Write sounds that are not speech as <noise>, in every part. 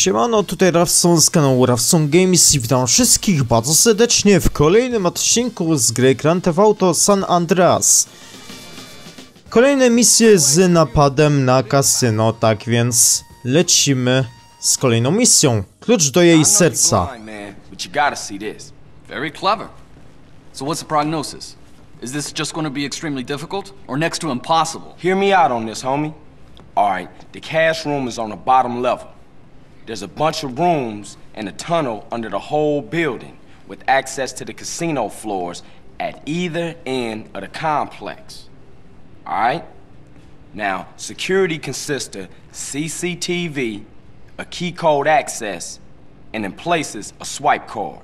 Siemano, tutaj Rafson z kanału Rafson Games i witam wszystkich bardzo serdecznie w kolejnym odcinku z gry Grand Theft Auto San Andreas. Kolejne misje z napadem na kasyno, tak więc lecimy z kolejną misją. Klucz do jej serca. Very clever. So what's the prognosis? Is this just going to be extremely difficult or next to impossible? Hear me out on this, homie. Alright, the cash room is on the bottom level. There's a bunch of rooms and a tunnel under the whole building with access to the casino floors at either end of the complex. Alright? Now, security consists of CCTV, a key code access, and in places a swipe card.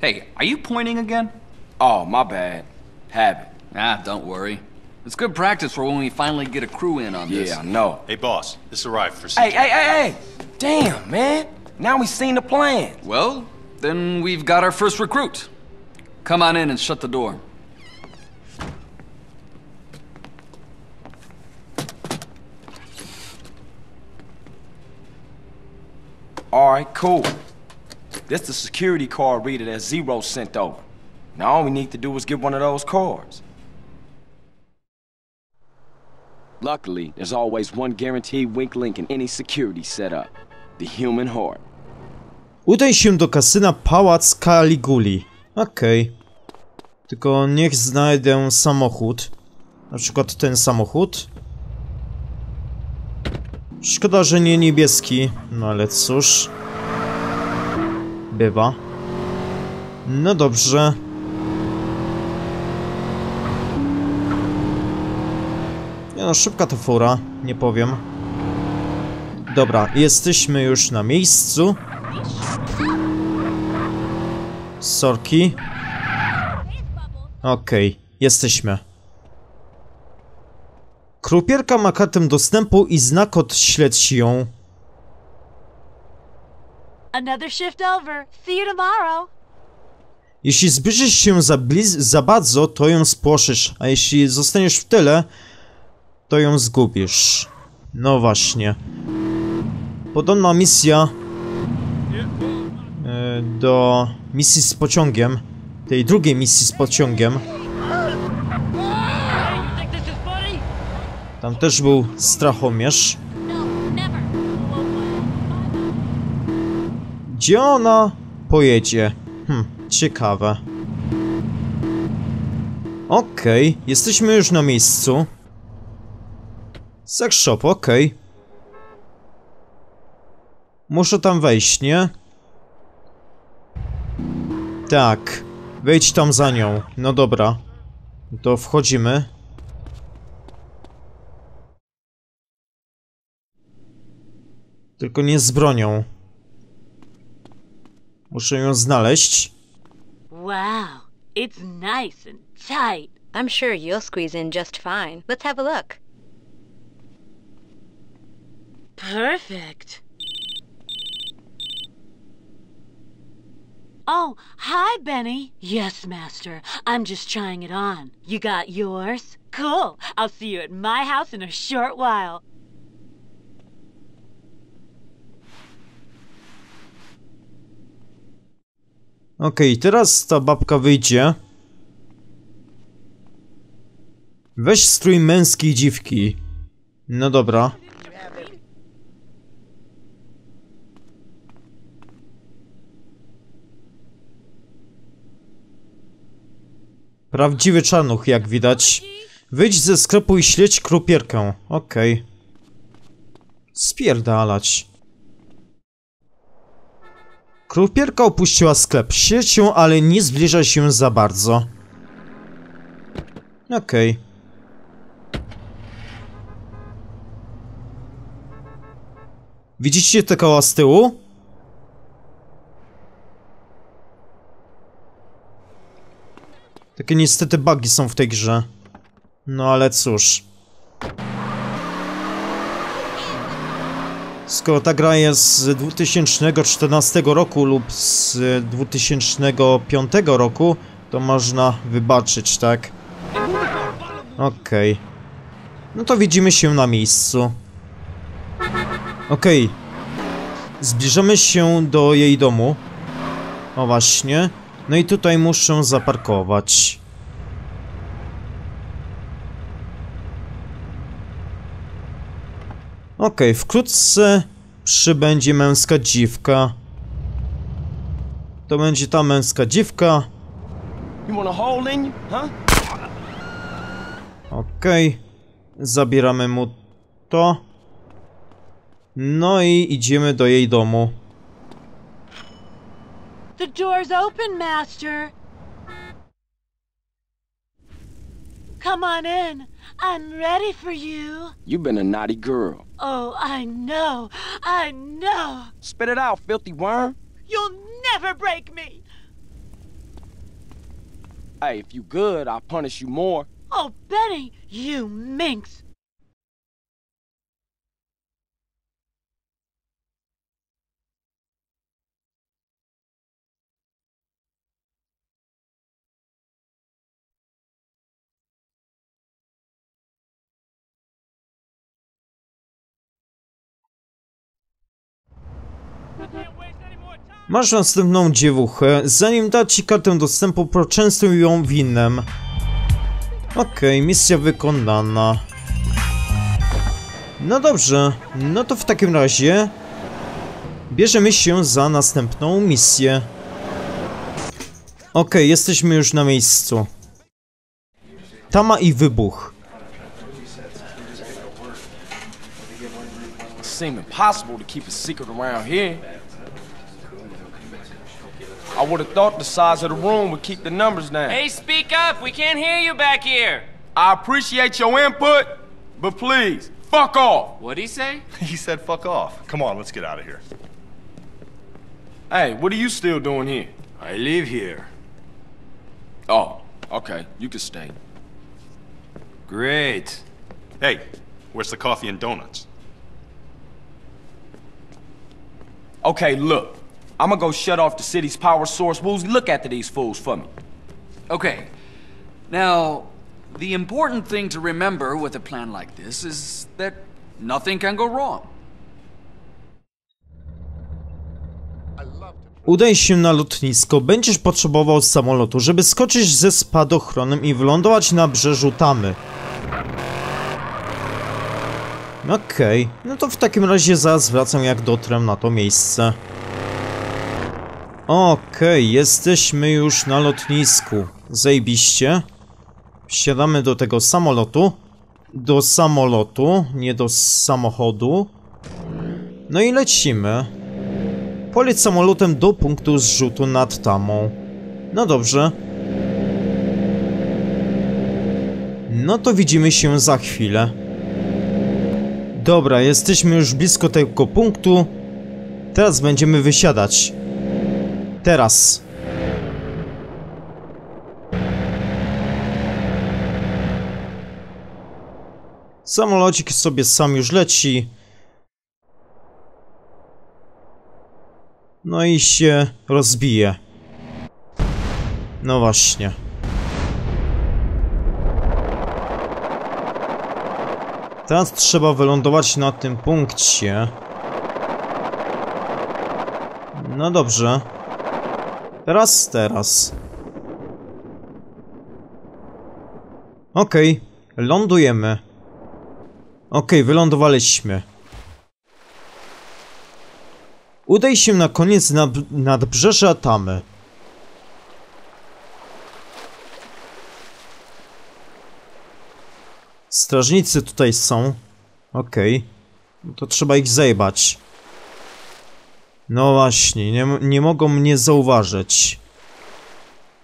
Hey, are you pointing again? Oh, my bad. Habit. Ah, don't worry. It's good practice for when we finally get a crew in on this. Yeah, I know. Hey, boss, this arrived for Hey, CJ. hey, hey, hey! Damn, man! Now we've seen the plan. Well, then we've got our first recruit. Come on in and shut the door. Alright, cool. That's the security card reader that Zero sent over. Now all we need to do is get one of those cards. Luckily, there's always one guaranteed wink link in any security setup. The human heart. Udaj się do kasyna Pałac Caliguli. Okej. Tylko niech znajdę samochód. Na przykład ten samochód. Szkoda, że nie niebieski. No ale cóż. Bywa. No dobrze. No, szybka to fura. Nie powiem. Dobra, jesteśmy już na miejscu. Sorki. Okej, jesteśmy. Krupierka ma kartę dostępu i znak od śledź ją. Another shift over. See you tomorrow. Jeśli zbliżysz się za, bliz- za bardzo, to ją spłoszysz, a jeśli zostaniesz w tyle, to ją zgubisz. No właśnie. Podobna misja e, do misji z pociągiem, tej drugiej misji z pociągiem. Tam też był strachomierz. Gdzie ona pojedzie? Hm, ciekawe. Okej, jesteśmy już na miejscu. Sex shop, okej. Muszę tam wejść, nie? Tak. Wejdź tam za nią. No dobra. To wchodzimy. Tylko nie z bronią. Muszę ją znaleźć. Wow, it's nice and tight. I'm sure you'll squeeze in just fine. Let's have a look. Perfect. Oh, hi, Benny. Yes, Master. I'm just trying it on. You got yours? Cool. I'll see you at my house in a short while. Okej, teraz ta babka wyjdzie. Weź strój męskiej dziwki. No dobra. Prawdziwy czarnuch, jak widać. Wyjdź ze sklepu i śledź krupierkę. Okej. Spierdalać. Krupierka opuściła sklep. Śledź ją, ale nie zbliża się za bardzo. Okej. Widzicie te koła z tyłu? Takie niestety bugi są w tej grze. No ale cóż. Skoro ta gra jest z 2014 roku lub z 2005 roku, to można wybaczyć, tak? Okej. No to widzimy się na miejscu. Okej. Zbliżamy się do jej domu. O właśnie. No i tutaj muszę zaparkować. Okej, wkrótce przybędzie męska dziwka. To będzie ta męska dziwka. Okej. Zabieramy mu to. No i idziemy do jej domu. The door's open, Master. Come on in. I'm ready for you. You've been a naughty girl. Oh, I know. I know. Spit it out, filthy worm. You'll never break me. Hey, if you good, I'll punish you more. Oh, Benny, you minx. Masz następną dziewuchę. Zanim da ci kartę dostępu, poczęstuj ją winem. Okej, misja wykonana. No dobrze, no to w takim razie bierzemy się za następną misję. Okej, jesteśmy już na miejscu. Tama i wybuch. It seemed impossible to keep a secret around here. I would have thought the size of the room would keep the numbers down. Hey, speak up! We can't hear you back here! I appreciate your input, but please, fuck off. What'd he say? <laughs> He said fuck off. Come on, let's get out of here. Hey, what are you still doing here? I live here. Oh, okay, you can stay. Great. Hey, where's the coffee and donuts? Okay, look. I'm gonna go shut off the city's power source. Woozy, look after these fools for me. Okay. Now, the important thing to remember with a plan like this is that nothing can go wrong. Udaj się na lotnisko. Będziesz potrzebował samolotu, żeby skoczyć ze spadochronem i wylądować na brzeżu Tamy. Okej, no to w takim razie zaraz wracam jak dotrę na to miejsce. Okej, jesteśmy już na lotnisku. Zajebiście. Wsiadamy do tego samolotu. Do samolotu, nie do samochodu. No i lecimy. Poleć samolotem do punktu zrzutu nad tamą. No dobrze. No to widzimy się za chwilę. Dobra, jesteśmy już blisko tego punktu. Teraz będziemy wysiadać. Teraz. Samolocik sobie sam już leci. No i się rozbije. No właśnie. Teraz trzeba wylądować na tym punkcie. No dobrze. Teraz, teraz. Okej, lądujemy. Okej, wylądowaliśmy. Udaj się na koniec nad, nadbrzeża Tamy. Strażnicy tutaj są. Okej. No To trzeba ich zajebać. No właśnie, nie, nie mogą mnie zauważyć.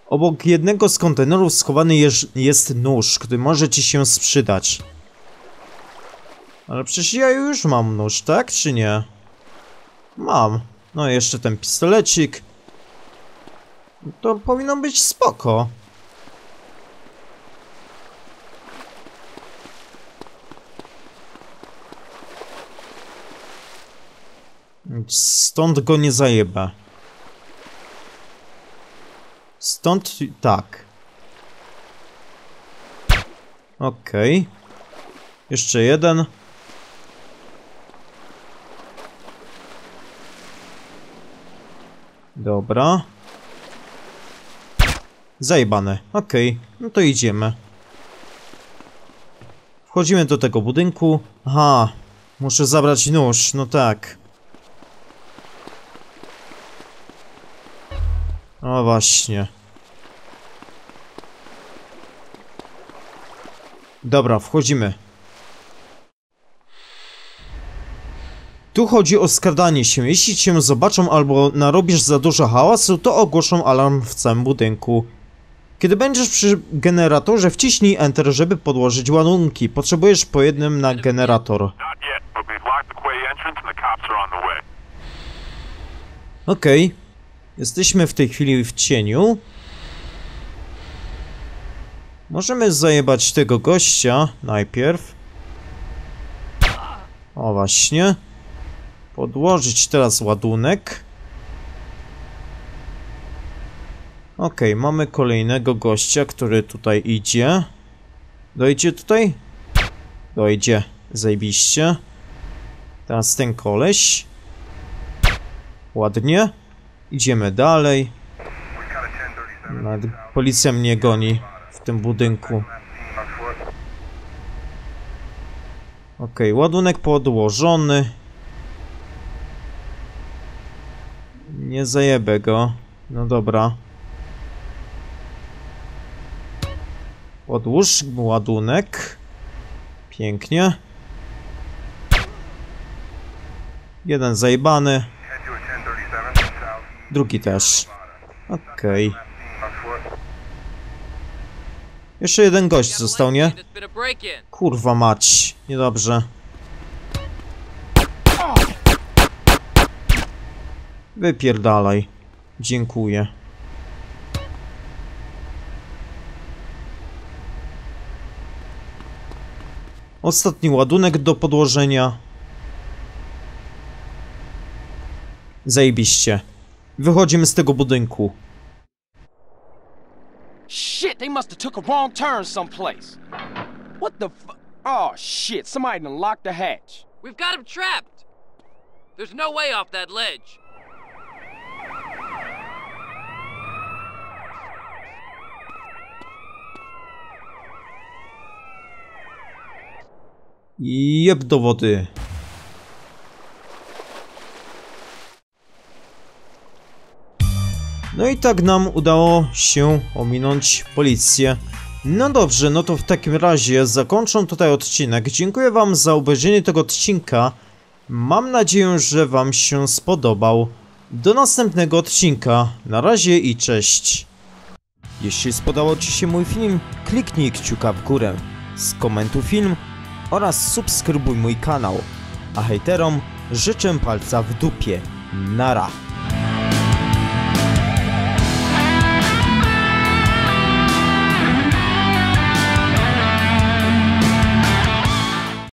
Obok jednego z kontenerów schowany jest, jest nóż, który może ci się sprzydać. Ale przecież ja już mam nóż, tak? Czy nie? Mam. No jeszcze ten pistolecik. To powinno być spoko. Stąd go nie zajebę. Stąd tak. Okej. Okay. Jeszcze jeden. Dobra. Zajebane. Okej, no to idziemy. Wchodzimy do tego budynku. Aha, muszę zabrać nóż, no tak. O właśnie. Dobra, wchodzimy. Tu chodzi o skradanie się. Jeśli cię zobaczą albo narobisz za dużo hałasu, to ogłoszą alarm w całym budynku. Kiedy będziesz przy generatorze, wciśnij Enter, żeby podłożyć ładunki. Potrzebujesz po jednym na generator. Not yet, Jesteśmy w tej chwili w cieniu. Możemy zajebać tego gościa najpierw. O właśnie. Podłożyć teraz ładunek. Okej, mamy kolejnego gościa, który tutaj idzie. Dojdzie tutaj? Dojdzie. Zajebiście. Teraz ten koleś. Ładnie. Idziemy dalej. Nawet policja mnie goni w tym budynku. Okej, ładunek podłożony. Nie zajebę go. No dobra. Podłóż ładunek. Pięknie. Jeden zajebany. Drugi też. Okej. Jeszcze jeden gość został, nie? Kurwa mać. Niedobrze. Wypierdalaj. Dziękuję. Ostatni ładunek do podłożenia. Zajebiście. Wychodzimy z tego budynku. Shit, they must have took a wrong turn someplace. What the fu- Oh shit, somebody done locked the hatch. We've got him trapped. There's no way off that ledge. Jeb do wody. No i tak nam udało się ominąć policję. No dobrze, no to w takim razie zakończę tutaj odcinek. Dziękuję wam za obejrzenie tego odcinka. Mam nadzieję, że wam się spodobał. Do następnego odcinka. Na razie i cześć. Jeśli spodobał ci się mój film, kliknij kciuka w górę. Skomentuj film oraz subskrybuj mój kanał. A hejterom życzę palca w dupie. Nara.